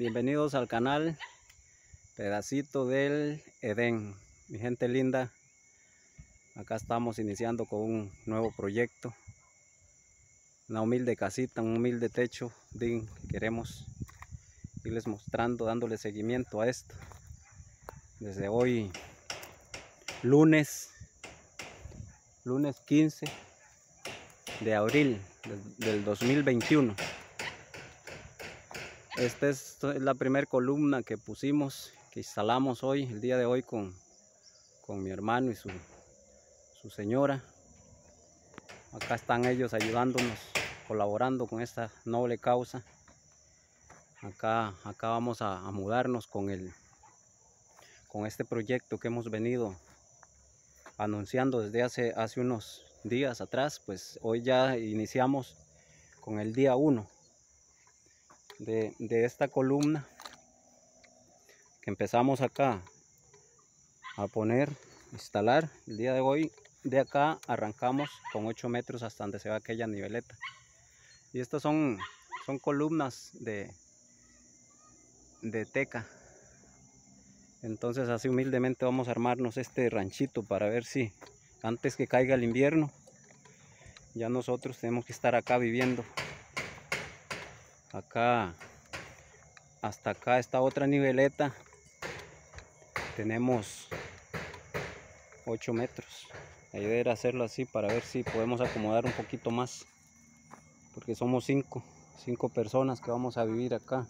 bienvenidos al canal Pedacito del Edén. Mi gente linda, acá estamos iniciando con un nuevo proyecto. Una humilde casita, un humilde techo que queremos irles mostrando, dándole seguimiento a esto. Desde hoy, lunes, lunes 15 de abril del 2021. Esta es la primera columna que pusimos, que instalamos hoy, el día de hoy con, con mi hermano y su, su señora. Acá están ellos ayudándonos, colaborando con esta noble causa. Acá, acá vamos a, mudarnos con, el, con este proyecto que hemos venido anunciando desde hace, hace unos días atrás. Pues hoy ya iniciamos con el día 1 de, esta columna que empezamos acá a poner, instalar el día de hoy. De acá arrancamos con 8 metros hasta donde se va aquella niveleta. Y estas son, son columnas de, de teca. Entonces así humildemente vamos a armarnos este ranchito para ver si antes que caiga el invierno ya nosotros tenemos que estar acá viviendo acá hasta acá esta otra niveleta. Tenemos 8 metros. La idea era hacerlo así para ver si podemos acomodar un poquito más porque somos 5 cinco personas que vamos a vivir acá.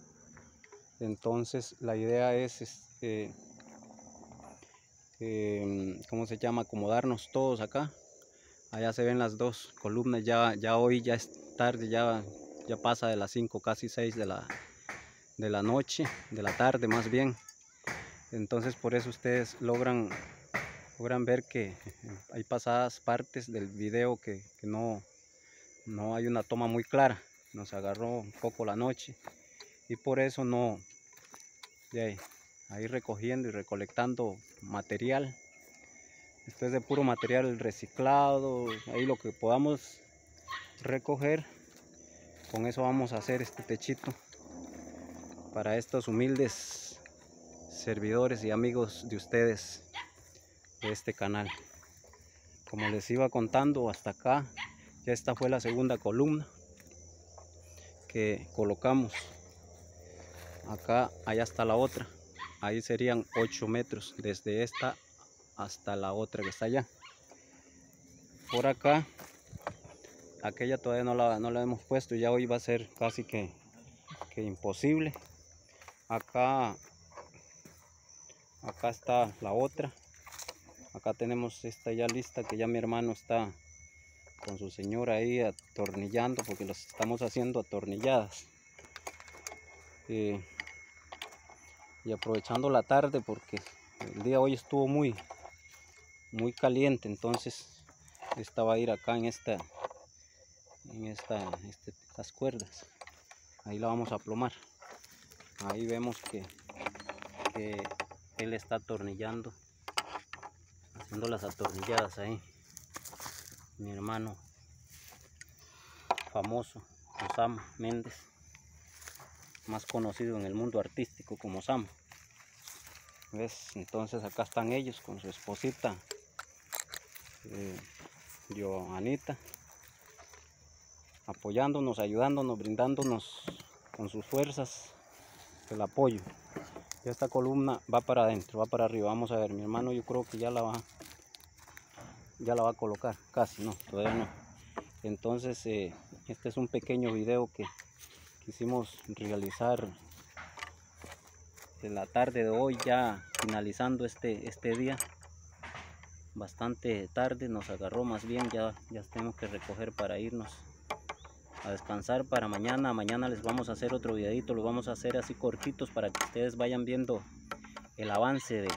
Entonces la idea es este em, ¿cómo se llama? acomodarnos todos acá. Allá se ven las dos columnas ya, ya hoy ya es tarde ya ya pasa de las 5, casi 6 de la, de la noche, de la tarde más bien. Entonces por eso ustedes logran, logran ver que hay pasadas partes del video que, no, no hay una toma muy clara. Nos agarró un poco la noche y por eso no, ahí, ahí recogiendo y recolectando material. Esto es de puro material reciclado, ahí lo que podamos recoger con eso vamos a hacer este techito. Para estos humildes servidores y amigos de ustedes de este canal. Como les iba contando hasta acá ya esta fue la segunda columna que colocamos. Acá allá está la otra. Ahí serían 8 metros desde esta hasta la otra que está allá. Por acá aquella todavía no la, no la hemos puesto ya hoy va a ser casi que, que imposible. Acá acá está la otra. Acá tenemos esta ya lista que ya mi hermano está con su señora ahí atornillando porque las estamos haciendo atornilladas. Y aprovechando la tarde porque el día hoy estuvo muy muy caliente entonces esta va a ir acá en esta en este, estas cuerdas. Ahí la vamos a plomar. Ahí vemos que, él está atornillando haciendo las atornilladas ahí. Mi hermano famoso Osama Méndez más conocido en el mundo artístico como Sam ¿Ves? entonces acá están ellos con su esposita eh, Joanita apoyándonos, ayudándonos, brindándonos con sus fuerzas el apoyo. esta columna va para adentro, va para arriba. Vamos a ver, mi hermano yo creo que ya la va ya la va a colocar, casi no, todavía no. Entonces, eh, este es un pequeño video que quisimos realizar en la tarde de hoy, ya finalizando este, este día. Bastante tarde, nos agarró más bien, ya, ya tenemos que recoger para irnos a descansar para mañana. Mañana les vamos a hacer otro videito, lo vamos a hacer así cortitos para que ustedes vayan viendo el avance de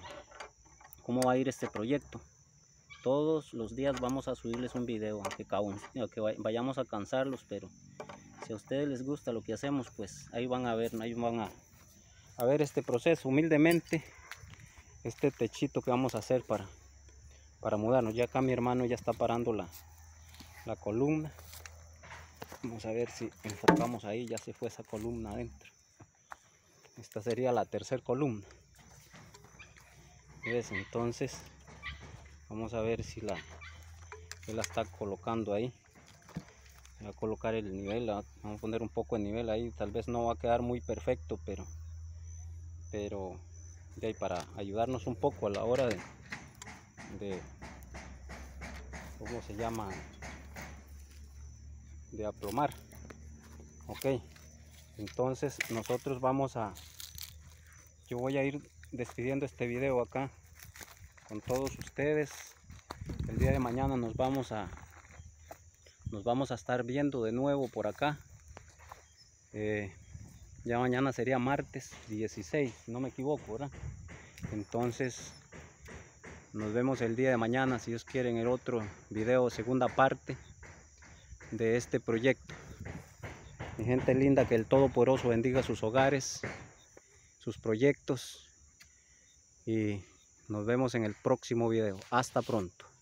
cómo va a ir este proyecto. Todos los días vamos a subirles un video, aunque, aunque vayamos a cansarlos, pero si a ustedes les gusta lo que hacemos, pues ahí van a ver, ahí van a, a ver este proceso humildemente, este techito que vamos a hacer para, para mudarnos. Ya acá mi hermano ya está parando la, la columna. Vamos a ver si enfocamos ahí, ya se fue esa columna adentro. esta sería la tercera columna. Entonces vamos a ver si la la está colocando ahí. Va a colocar el nivel vamos a poner un poco de nivel ahí. Tal vez no va a quedar muy perfecto pero pero de ahí para ayudarnos un poco a la hora de, de cómo se llama de aplomar. Ok entonces nosotros vamos a yo voy a ir despidiendo este video acá con todos ustedes. El día de mañana nos vamos a nos vamos a estar viendo de nuevo por acá. Eh, ya mañana sería martes 16 no me equivoco ¿verdad? entonces nos vemos el día de mañana si Dios quiere en el otro video segunda parte de este proyecto. Mi gente linda que el Todopoderoso bendiga sus hogares sus proyectos y nos vemos en el próximo video. Hasta pronto